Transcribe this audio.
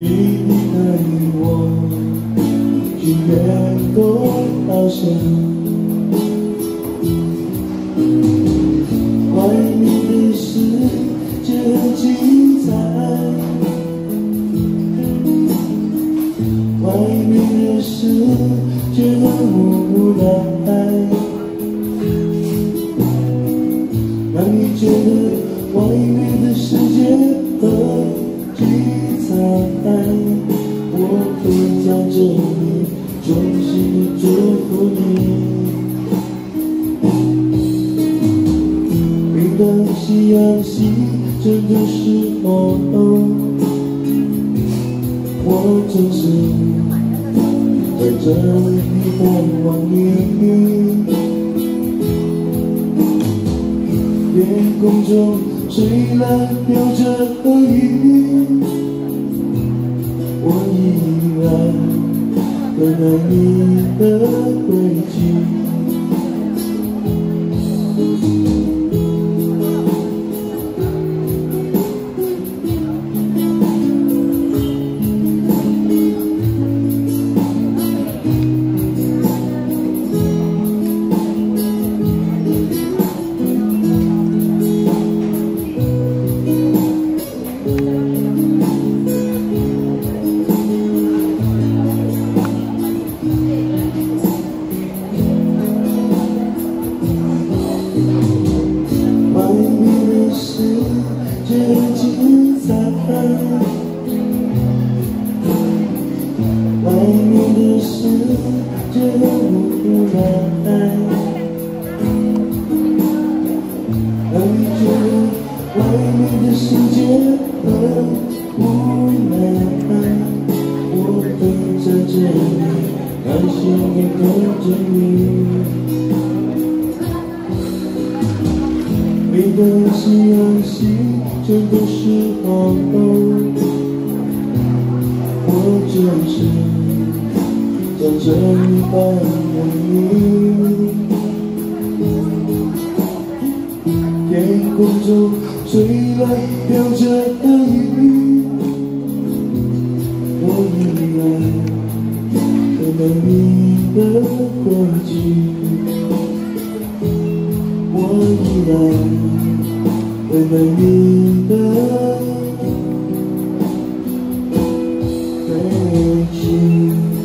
你和我，去远过高山，外面的世界很精彩，外面的世界很无奈，让你觉得外面的世界很。夕阳西沉的时候，我总是在这里盼望你。天空中虽然飘着雨。我依然等待你的归期。外面的世界很无奈，让你觉得外面的世界很无奈。我会在这里，耐心的等着你。每当夕阳西沉的时候，我就是在这里盼望你。天空中吹来飘着的雨，我依然等待你的归期。我依然等待你的飞去。